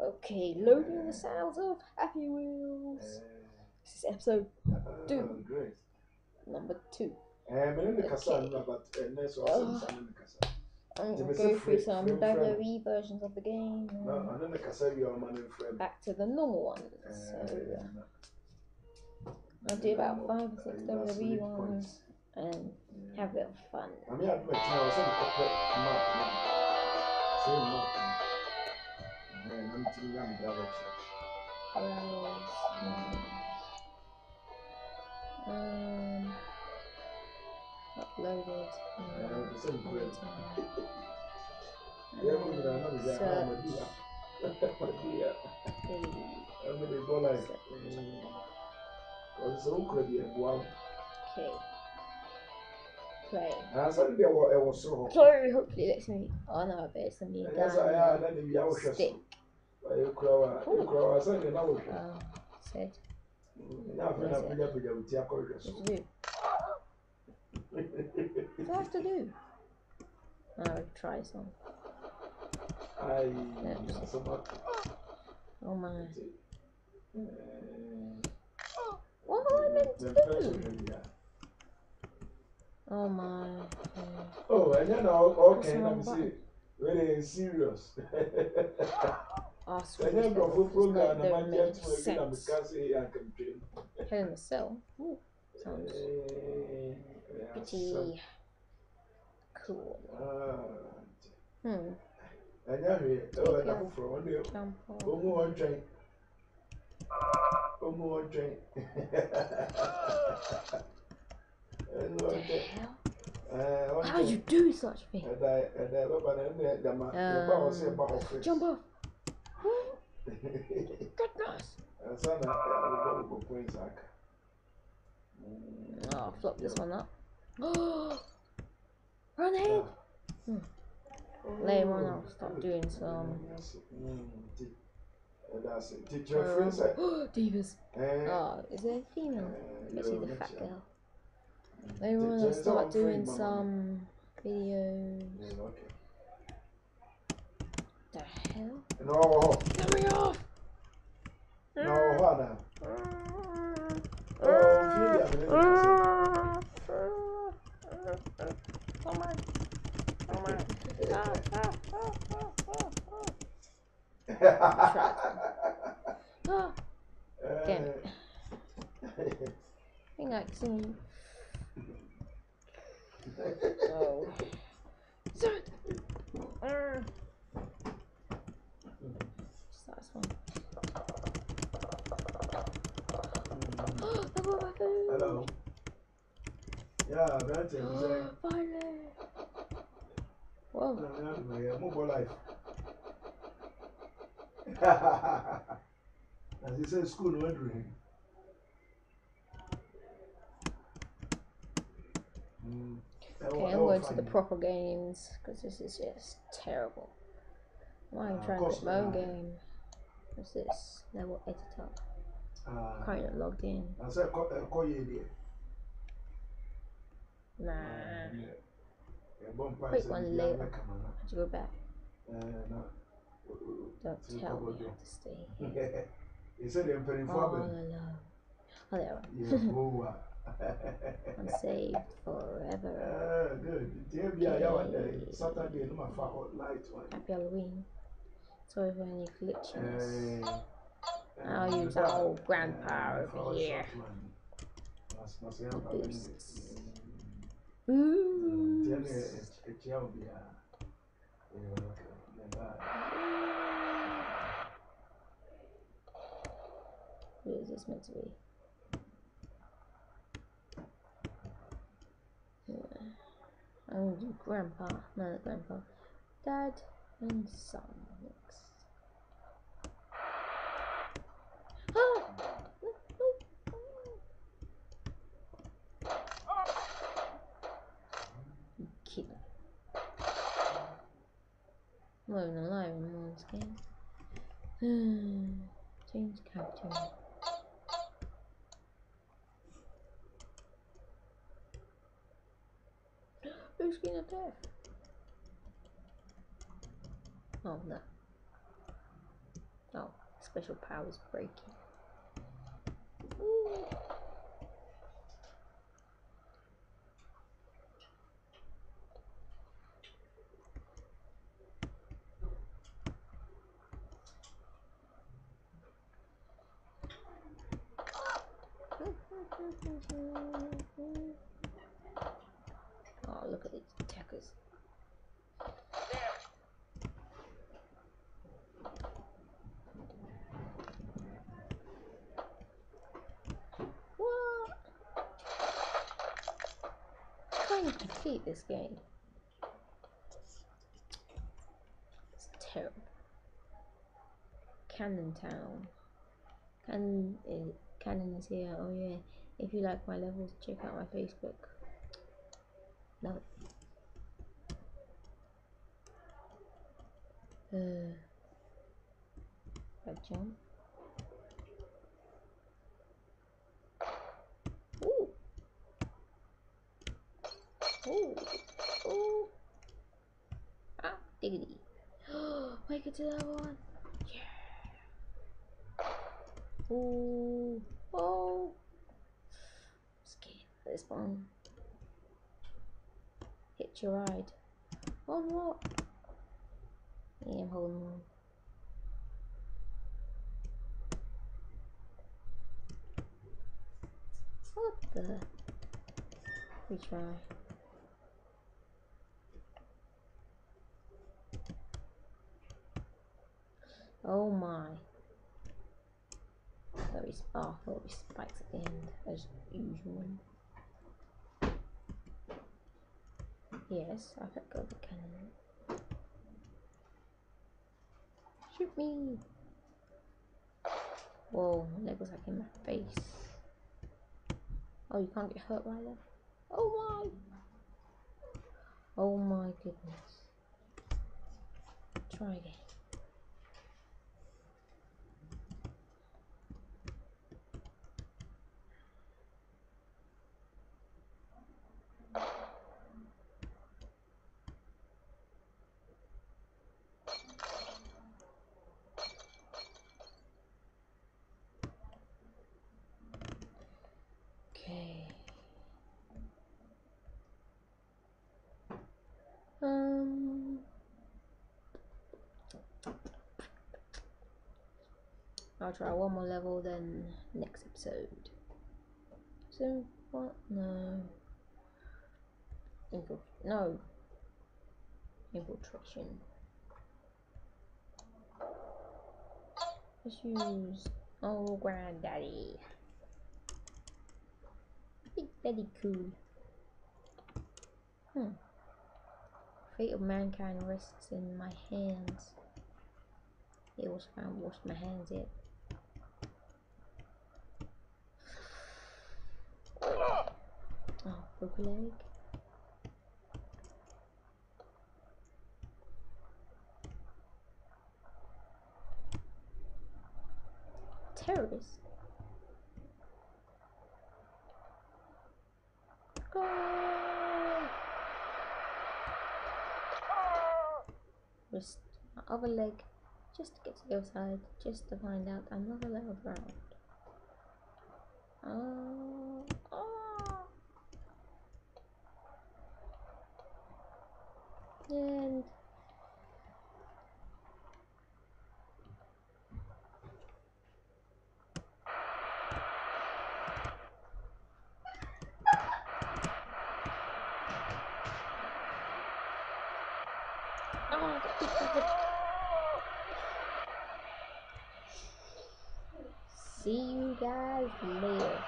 Okay, loading the sounds of Happy Wheels. This is episode Two. Number two. Eh, mene ne kasa no but eh, ne so asa nsa ne kasa. I'm gonna go through some. WWE versions of the game. Na and ane ne kasa wi o ma ne. Back to the normal ones. So I'll do about five or six WWE ones and have a bit of fun. Mami adum etina o se ne kopɛ map no. Se map no. Eh, na mtimi ya mda wa kyerɛ. Browse. Um, uploaded. The same way. Um, Ya ko nyina na me ya ha ma di ya. Ma di ya. Okay. Ame de go like. O se wo kura bi e boa. Play. Na sa de wo e wo soro hɔ. Sorry, hopefully it lets me. Oh no, I bet it's gonna be a Ya sa ya na de bi ya wo hwɛ stick. so. Kura wa, kura wa na wo hwɛ. Oh, said. Ya na pagya pagya wo akɔhwɛ so. What do? I have to do? I'll try some. Asoma. Oh my. Eh, What am I meant to do? Oh my. Oh, and then okay, Press the let me see. Very serious. Oh, And then for It's program, I'm not make to again, I'm say I can train. Hell in the cell. Ooh, sounds Eh, pretty cool. Ah, Hmm. and yeah, oh, and I'm for one day. Oh, one train. Oh, one train. And What the hell? Eh, How did you do such a thing? And I, and I, but then the, the, ma- the bar was a bar of Jump off. And Goodness. so now, I will go points back. Oh, I'll flop this one up. Run ahead. Later on, I'll start doing some. That's it. Did your friends say? Divas. Eh, Oh, is there a female? you're the fat girl. Later on, I'll Just start doing some videos. yeah, okay. The hell? No, Get me off! no, what now? Mm. Oh, Julia, I mean, Oh my. Oh my. Ah, ah, ah, ah, ah, ah. Ah, Damn it. I think I can. Oh. Zerd! Arr. Just last one. I got my food! Hello. Yeah, that's it. Finally! Whoa. yeah, move on life. As he said, school no entering. Mm. Okay, I'm going to the proper games because this is just terrible. Why am Uh, I trying of to make my own game? What's this? Level editor. Uh, Currently not logged in. I said, call, uh, call you. Nah. Yeah, bomb Quick one and later. How'd you go back? uh, no. Don't tell me how to stay here. He said, I'm very All alone. Oh, there. I'm saved forever. Ah, good. Dear, yeah, yeah, Saturday, no, my father light one. Happy Halloween. Sorry for any glitchiness. Eh, I'll use the our old grandpa over here. short one. Mas- mas yeah, The but anyway. boosts. Mm, Ooh. eh, eh, eh, chair will be, yeah, okay, yeah, bye. Who is this meant to be? Gonna do grandpa, no, not grandpa. Dad and son next. I'm not even alive in this game. Change character. Death. Oh no. Oh, special powers breaking. Ooh. Oh, look at these attackers. What? Can't complete this game. It's terrible. Cannon Town. Cannon, uh, Cannon is here. Oh yeah. If you like my levels, check out my Facebook. Love Uh, I jump. Ooh. Ooh. Ooh. Ah, diggity. Make it to that one. Yeah. Ooh. Oh. Scared for this one. Hit your ride. On what? Holding on. What the? Retry. Oh my. Very oh, there'll spikes at the end, as usual. Yes, I've got the cannon. Shoot me! Whoa, my was like in my face. Oh, you can't get hurt by that? Oh my! Oh my goodness. Try again. Okay. Um. I'll try one more level then next episode. So what? No. No. Infiltration. Let's use oh granddaddy. Daddy Cool. Hmm. Fate of mankind rests in my hands. It was found washed my hands yet. Oh, broke a leg. Terrorist. Go! Wrist my other leg just to get to the other side, just to find out another level round. Oh, uh, oh. Ah. And Oh, the big bugger. See you guys later.